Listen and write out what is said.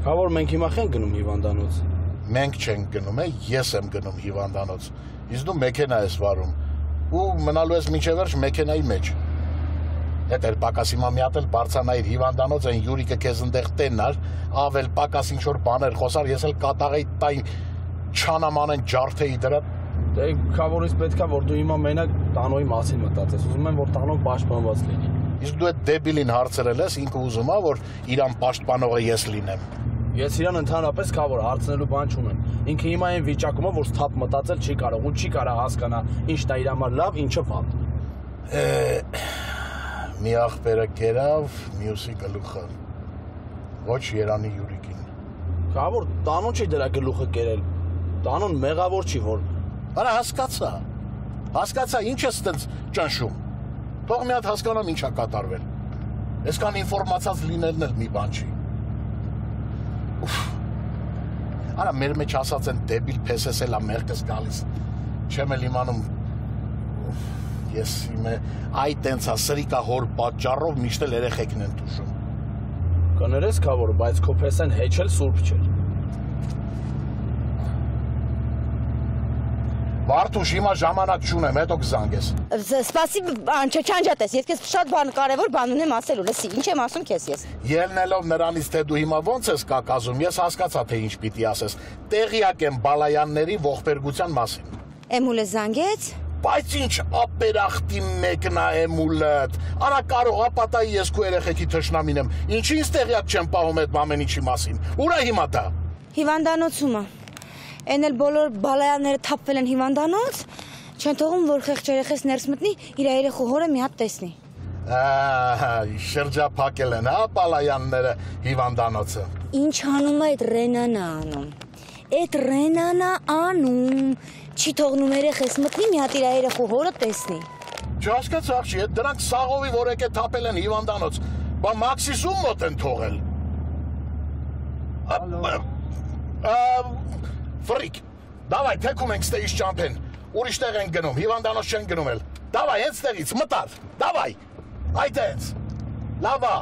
Քա որ մենք հիմա խեն գնում հիվանդանոց։ Մենք չենք գնում, է, ես եմ գնում հիվանդանոց։ Իսկ դու մեքենա ես վարում ու մնալու ես միջև վերջ մեքենայի մեջ։ Հետ էլ պակասի մա մի հատ էլ բարձանայր հիվանդանոց այն Յուրիկը քեզ ընդեղ տենար, ավել պակաս ինչ որ բաներ խոսար, ես էլ կատաղեի տային չանամանեն ջարդեի դրա Դե քա որից պետքա որ դու հիմա մենակ տանոյի մասին մտածես։ Ուզում եմ որ տանոն պաշտպանված լինի։ Իսկ դու այդ դեբիլին հարցրել ես, ինքը ուզում է որ իրան պաշտպանողը ես լինեմ։ Ես իրան ընդհանրապես քա որ հարցնելու բան չունեմ։ Ինքը հիմա այն վիճակում է, որ սթափ մտածել չի կարող ու չի կարող հասկանա ինչն է իր համար լավ, ինչը վատ։ Մի աղբերը կերավ, մյուսի գլուխը։ Ոչ Երանի Յուրիկին։ Քա որ տանոն չի դրա գլուխը կերել։ Տանոն մեղավոր չի որ Արա հասկացա։ Հասկացա, ինչ ես տենց ճնշում։ Թող մի հատ հասկանամ ինչա կատարվել։ Այսքան ինֆորմացած լինելն էլ մի բան չի։ Արա մեր մեջ ասած են դեբիլ փեսեսելա մեղքս գալիս։ Չեմ էլ իմանում ես իմը այ տենցա սրիկա հոր պատճառով միշտ էլ երեխեքն են դուշում։ կներես քա որ, բայց քո փեսեն հեչ էլ սուրբ չէր։ Բարդուշ հիմա ժամանակ չունեմ, հետո կզանգես։ Սպասի չանջատես, ես քեզ շատ բան կարևոր բան ունեմ ասելու, լսի, ինչ եմ ասում քեզ ես։ Ելնելով նրանից թե դու հիմա ոնց ես կակազում, ես հասկացա թե ինչ պիտի ասես։ Տեղյակ եմ բալայանների ողբերգության մասին։ Էմուլը զանգեց։ Բայց ինչ ապերախտի մեկն է էմուլըտ։ Արա կարող ապատայի ես քո երեխեքի թշնամին եմ։ Ինչի ինձ տեղյակ չեմ պահում այդ ամեն ինչի մասին։ Ուրա հիմա դա։ Հիվանդանոցումը։ Էն էլ բոլոր բալայանները թափվել են հիվանդանոց։ Չեն թողում, որ խեղճ երեխես ներս մտնի, իր երեխու հորը մի հատ տեսնի։ Ահա, շրջափակել են, հա, պալայանները հիվանդանոցը։ Ինչ անում է այդ Ռենանը անում։ Այդ Ռենանը անում։ Չի թողնում երեխես մտնի, մի հատ իր երեխու հորը տեսնի։ Չհասկացա աղջի, այդ դրանք սաղովի որ եկե թափել են հիվանդանոց։ Բա մաքսիսում մոտ են թողել։ Ֆրիկ։ Դավայ, թեքում ենք ստեից ճամփեն։ Ուրիշ տեղ են գնում, հիվանդանոց չեն գնում էլ։ Դավայ, հենց տեղից մտար։ Դավայ։ Այդ հենց։ Լավա։